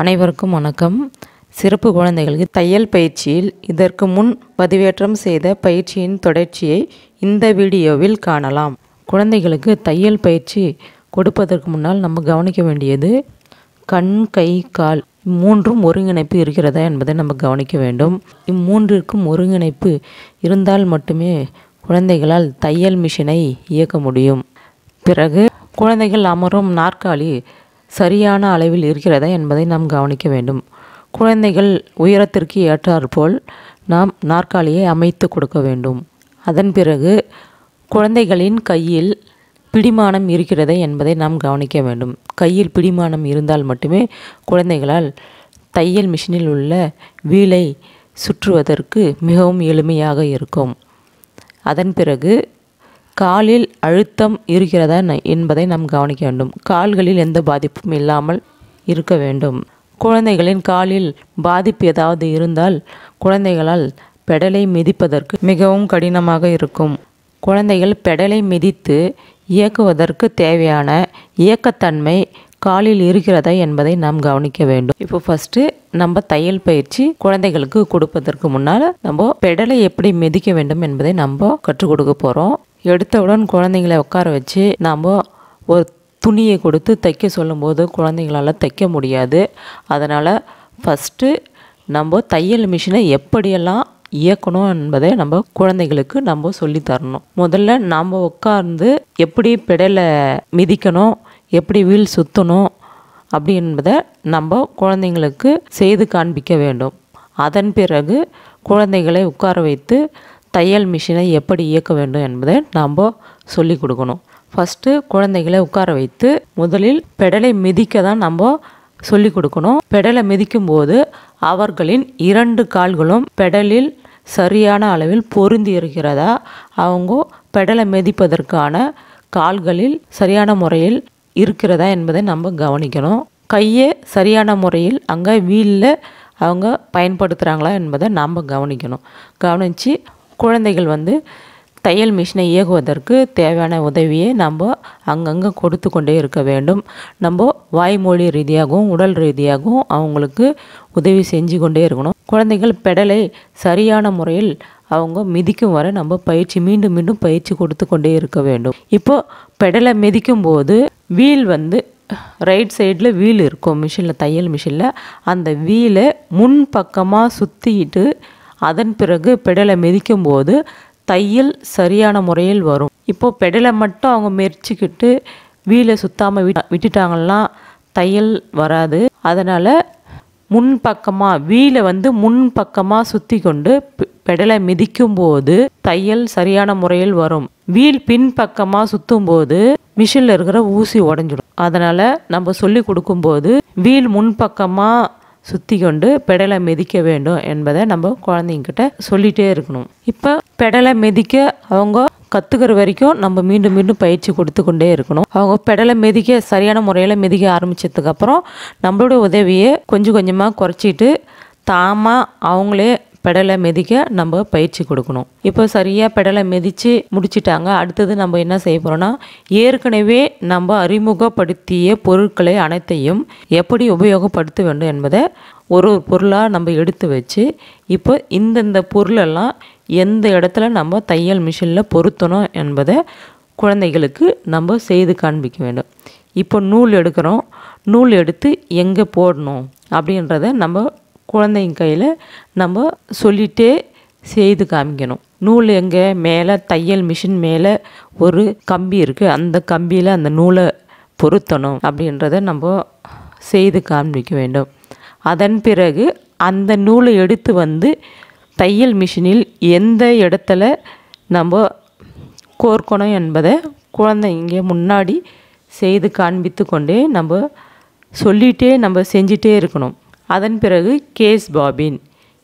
அனைவருக்கும் வணக்கம். சிறப்பு குழந்தைகளுக்கு தையல் பயிற்சியில் இதற்கு முன் பதிவேற்றம் செய்த பயிற்சியின் தொடர்ச்சியை இந்த வீடியோவில் காணலாம். குழந்தைகளுக்கு தையல் பயிற்சி கொடுப்பதற்கு முன்னால் நம்ம கவனிக்க வேண்டியது கண் கை கால் மூன்றும் ஒருங்கிணைப்பு இருக்கிறதா என்பதை நம்ம கவனிக்க வேண்டும். இம்மூன்றிற்கும் ஒருங்கிணைப்பு இருந்தால் மட்டுமே குழந்தைகளால் தையல் மிஷினை இயக்க முடியும். பிறகு குழந்தைகள் அமரும் நாற்காலி சரியான அளவில் இருக்கிறதா என்பதை நாம் கவனிக்க வேண்டும். குழந்தைகள் உயரத்திற்கு ஏற்றாற்போல் நாம் நாற்காலியை அமைத்து கொடுக்க வேண்டும். அதன் பிறகு குழந்தைகளின் கையில் பிடிமானம் இருக்கிறதா என்பதை நாம் கவனிக்க வேண்டும். கையில் பிடிமானம் இருந்தால் மட்டுமே குழந்தைகளால் தையல் மிஷினில் உள்ள வீலை சுற்றுவதற்கு மிகவும் எளிமையாக இருக்கும். அதன் பிறகு காலில் அழுத்தம் இருக்கிறதா ந- என்பதை நாம் கவனிக்க வேண்டும். கால்களில் எந்த பாதிப்பும் இல்லாமல் இருக்க வேண்டும். குழந்தைகளின் காலில் பாதிப்பு ஏதாவது இருந்தால் குழந்தைகளால் பெடலை மிதிப்பதற்கு மிகவும் கடினமாக இருக்கும். குழந்தைகள் பெடலை மிதித்து இயக்குவதற்கு தேவையான இயக்கத்தன்மை காலில் இருக்கிறதா என்பதை நாம் கவனிக்க வேண்டும். இப்போ ஃபஸ்ட்டு நம்ம தையல் பயிற்சி குழந்தைகளுக்கு கொடுப்பதற்கு முன்னால் நம்ம பெடலை எப்படி மிதிக்க வேண்டும் என்பதை நம்ம கற்றுக் கொடுக்க போகிறோம் எடுத்தவுடன் குழந்தைங்கள உட்கார வச்சு நாம் ஒரு துணியை கொடுத்து தைக்க சொல்லும்போது குழந்தைங்களால் தைக்க முடியாது. அதனால் ஃபஸ்ட்டு நம்ம தையல் மிஷினை எப்படியெல்லாம் இயக்கணும் என்பதை நம்ம குழந்தைகளுக்கு நம்ம சொல்லி தரணும். முதல்ல நாம் உட்கார்ந்து எப்படி பிடலை மிதிக்கணும் எப்படி வீல் சுற்றணும் அப்படி என்பதை நம்ம குழந்தைங்களுக்கு செய்து காண்பிக்க வேண்டும். அதன் பிறகு குழந்தைகளை உட்கார வைத்து தையல் மிஷினை எப்படி இயக்க வேண்டும் என்பதை நாம் சொல்லி கொடுக்கணும். ஃபஸ்ட்டு குழந்தைகளை உட்கார வைத்து முதலில் பெடலை மிதிக்க தான் நம்ம சொல்லி கொடுக்கணும். பெடலை மிதிக்கும்போது அவர்களின் இரண்டு கால்களும் பெடலில் சரியான அளவில் பொருந்தி இருக்கிறதா? அவங்க பெடலை மிதிப்பதற்கான கால்களில் சரியான முறையில் இருக்கிறதா என்பதை நம்ம கவனிக்கணும். கையை சரியான முறையில் அங்கே வீலில் அவங்க பயன்படுத்துகிறாங்களா என்பதை நாம் கவனிக்கணும். கவனித்து குழந்தைகள் வந்து தையல் மிஷினை இயக்குவதற்கு தேவையான உதவியை நம்ம அங்கங்கே கொடுத்து கொண்டே இருக்க வேண்டும். நம்ம வாய்மொழி ரீதியாகவும் உடல் ரீதியாகவும் அவங்களுக்கு உதவி செஞ்சு கொண்டே இருக்கணும். குழந்தைகள் பெடலை சரியான முறையில் அவங்க மிதிக்கும் வரை நம்ம பயிற்சி மீண்டும் மீண்டும் பயிற்சி கொடுத்து கொண்டே இருக்க வேண்டும். இப்போ பெடலை மிதிக்கும் போது வீல் வந்து ரைட் சைடில் வீல் இருக்கும் மிஷினில் தையல் மிஷினில். அந்த வீலை முன் பக்கமாக சுற்றிட்டு அதன் பிறகு பெடலை மிதிக்கும் போது தையல் சரியான முறையில் வரும். இப்போது பெடலை மட்டும் அவங்க மெரிச்சிக்கிட்டு வீலை சுத்தாமல் விட் விட்டுட்டாங்கன்னா தையல் வராது. அதனால் முன் பக்கமாக வீலை வந்து முன் பக்கமாக சுற்றி கொண்டு பெடலை மிதிக்கும் போது தையல் சரியான முறையில் வரும். வீல் பின் பக்கமாக சுற்றும் போது மிஷினில் இருக்கிற ஊசி உடஞ்சிடும். அதனால் நம்ம சொல்லி கொடுக்கும்போது வீல் முன் பக்கமாக சுற்றி கொண்டு பெடலை மிதிக்க வேண்டும் என்பதை நம்ம குழந்தைங்கிட்ட சொல்லிகிட்டே இருக்கணும். இப்போ பெடலை மிதிக்க அவங்க கற்றுக்கிற வரைக்கும் நம்ம மீண்டும் மீண்டும் பயிற்சி கொடுத்து கொண்டே இருக்கணும். அவங்க பெடலை மிதிக்க சரியான முறையில் மிதிக்க ஆரம்பித்ததுக்கப்புறம் நம்மளோட உதவியை கொஞ்சம் கொஞ்சமாக குறைச்சிட்டு தாமாக அவங்களே பெடலை மிதிக்க நம்ம பயிற்சி கொடுக்கணும். இப்போ சரியாக பெடலை மிதித்து முடிச்சிட்டாங்க. அடுத்தது நம்ம என்ன செய்ய போகிறோன்னா ஏற்கனவே நம்ம அறிமுகப்படுத்திய பொருட்களை அனைத்தையும் எப்படி உபயோகப்படுத்த வேண்டும் என்பதை ஒரு ஒரு பொருளாக நம்ம எடுத்து வச்சு இப்போ இந்தந்த பொருளெல்லாம் எந்த இடத்துல நம்ம தையல் மிஷினில் பொருத்தணும் என்பதை குழந்தைகளுக்கு நம்ம செய்து காண்பிக்க வேண்டும். இப்போ நூல் எடுக்கிறோம். நூல் எடுத்து எங்கே போடணும் அப்படின்றத நம்ம குழந்தைங்க கையில் நம்ம சொல்லிகிட்டே செய்து காமிக்கணும். நூல் எங்கே மேலே தையல் மிஷின் மேலே ஒரு கம்பி இருக்குது அந்த கம்பியில் அந்த நூலை பொருத்தணும் அப்படின்றத நம்ம செய்து காண்பிக்க வேண்டும். அதன் பிறகு அந்த நூலை எடுத்து வந்து தையல் மிஷினில் எந்த இடத்துல நம்ம கோர்க்கணும் என்பதை குழந்தைங்க முன்னாடி செய்து காண்பித்து கொண்டே நம்ம சொல்லிகிட்டே நம்ம செஞ்சிட்டே இருக்கணும். அதன் பிறகு கேஸ் பாபின்.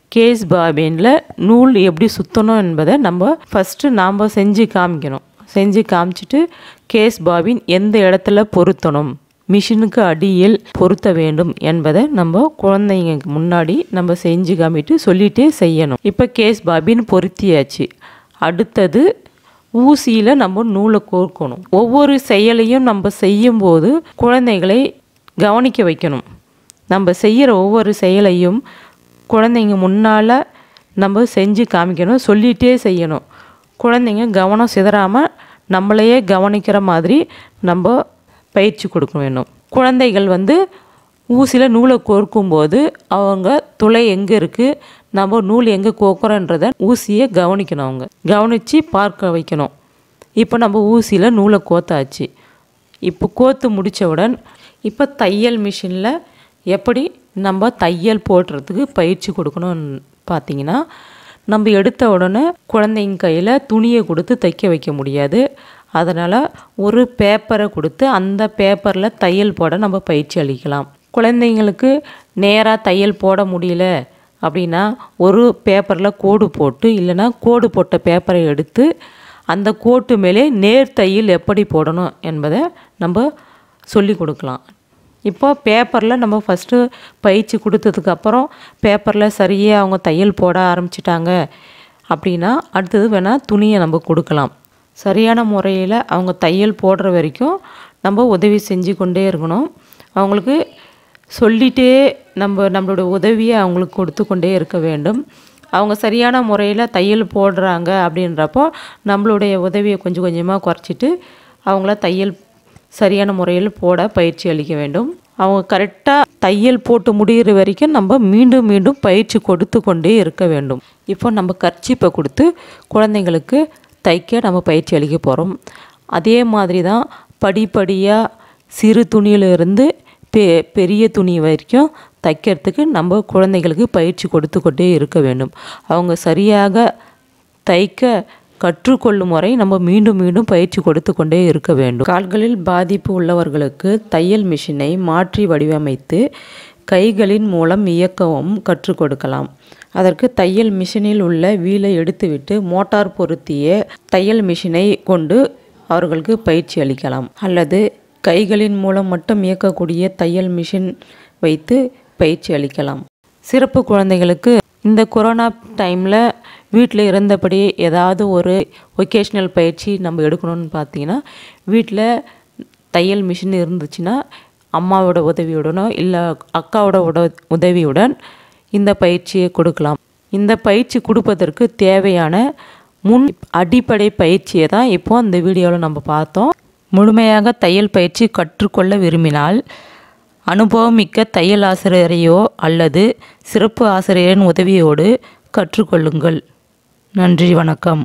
கேஸ் பாபினில் நூல் எப்படி சுற்றணும் என்பதை நம்ம ஃபஸ்ட்டு நாம் செஞ்சு காமிக்கணும். செஞ்சு காமிச்சிட்டு கேஸ் பாபின் எந்த இடத்துல பொருத்தணும்? மிஷினுக்கு அடியில் பொருத்த வேண்டும் என்பதை நம்ம குழந்தைங்க முன்னாடி நம்ம செஞ்சு காமிட்டு சொல்லிகிட்டே செய்யணும். இப்போ கேஸ் பாபின் பொருத்தியாச்சு. அடுத்தது ஊசியில் நம்ம நூலை கோர்க்கணும். ஒவ்வொரு செயலையும் நம்ம செய்யும்போது குழந்தைகளை கவனிக்க வைக்கணும். நம்ம செய்கிற ஒவ்வொரு செயலையும் குழந்தைங்க முன்னால் நம்ம செஞ்சு காமிக்கணும் சொல்லிகிட்டே செய்யணும். குழந்தைங்க கவனம் சிதறாமல் நம்மளையே கவனிக்கிற மாதிரி நம்ம பயிற்சி கொடுக்க வேணும். குழந்தைகள் வந்து ஊசியில் நூலை கோர்க்கும்போது அவங்க துளை எங்கே இருக்குது நம்ம நூல் எங்கே கோக்குறோன்றத ஊசியை கவனிக்கணும் அவங்க. கவனித்து பார்க்க வைக்கணும். இப்போ நம்ம ஊசியில் நூலை கோத்தாச்சு. இப்போ கோத்து முடித்தவுடன் இப்போ தையல் மிஷினில் எப்படி நம்ம தையல் போடுறதுக்கு பயிற்சி கொடுக்கணும்னு பார்த்தீங்கன்னா நம்ம எடுத்த உடனே குழந்தைங்க கையில் துணியை கொடுத்து தைக்க வைக்க முடியாது. அதனால் ஒரு பேப்பரை கொடுத்து அந்த பேப்பரில் தையல் போட நம்ம பயிற்சி அளிக்கலாம். குழந்தைங்களுக்கு நேராக தையல் போட முடியல அப்படின்னா ஒரு பேப்பரில் கோடு போட்டு இல்லைன்னா கோடு போட்ட பேப்பரை எடுத்து அந்த கோட்டு மேலே நேர் தையல் எப்படி போடணும் என்பதை நம்ம சொல்லி கொடுக்கலாம். இப்போ பேப்பரில் நம்ம ஃபஸ்ட்டு பயிற்சி கொடுத்ததுக்கப்புறம் பேப்பரில் சரியாக அவங்க தையல் போட ஆரம்பிச்சிட்டாங்க அப்படின்னா அடுத்தது வேணால் துணியை நம்ம கொடுக்கலாம். சரியான முறையில் அவங்க தையல் போடுற வரைக்கும் நம்ம உதவி செஞ்சு கொண்டே இருக்கணும். அவங்களுக்கு சொல்லிகிட்டே நம்ம நம்மளோட உதவியை அவங்களுக்கு கொடுத்து கொண்டே இருக்க வேண்டும். அவங்க சரியான முறையில் தையல் போடுறாங்க அப்படின்றப்போ நம்மளுடைய உதவியை கொஞ்சம் கொஞ்சமாக குறைச்சிட்டு அவங்கள தையல் சரியான முறையில் போட பயிற்சி அளிக்க வேண்டும். அவங்க கரெக்டாக தையல் போட்டு முடிகிற வரைக்கும் நம்ம மீண்டும் மீண்டும் பயிற்சி கொடுத்து கொண்டே இருக்க வேண்டும். இப்போ நம்ம கர்ச்சிப்பை கொடுத்து குழந்தைங்களுக்கு தைக்க நம்ம பயிற்சி அளிக்க போகிறோம் அதே மாதிரி தான் படிப்படியாக சிறு துணியிலிருந்து பெ பெரிய துணி வரைக்கும் தைக்கிறதுக்கு நம்ம குழந்தைகளுக்கு பயிற்சி கொடுத்து கொண்டே இருக்க வேண்டும். அவங்க சரியாக தைக்க கற்றுக்கொள்ளும் முறை நம்ம மீண்டும் மீண்டும் பயிற்சி கொடுத்து கொண்டே இருக்க வேண்டும். கால்களில் பாதிப்பு உள்ளவர்களுக்கு தையல் மிஷினை மாற்றி வடிவமைத்து கைகளின் மூலம் இயக்கவும் கற்றுக் கொடுக்கலாம். அதற்கு தையல் மிஷினில் உள்ள வீலை எடுத்துவிட்டு மோட்டார் பொருத்திய தையல் மிஷினை கொண்டு அவர்களுக்கு பயிற்சி அளிக்கலாம். அல்லது கைகளின் மூலம் மட்டும் இயக்கக்கூடிய தையல் மிஷின் வைத்து பயிற்சி அளிக்கலாம். சிறப்பு குழந்தைகளுக்கு இந்த கொரோனா டைமில் வீட்டில் இருந்தபடி ஏதாவது ஒரு ஒகேஷ்னல் பயிற்சி நம்ம எடுக்கணும்னு பார்த்தீங்கன்னா வீட்டில் தையல் மிஷின் இருந்துச்சுன்னா அம்மாவோட உதவியுடனோ இல்லை அக்காவோட உட உதவியுடன் இந்த பயிற்சியை கொடுக்கலாம். இந்த பயிற்சி கொடுப்பதற்கு தேவையான முன் அடிப்படை பயிற்சியை தான் இப்போ அந்த வீடியோவில் நம்ம பார்த்தோம். முழுமையாக தையல் பயிற்சி கற்றுக்கொள்ள விரும்பினால் அனுபவமிக்க தையல் ஆசிரியரையோ அல்லது சிறப்பு ஆசிரியரின் உதவியோடு கற்றுக்கொள்ளுங்கள். நன்றி வணக்கம்.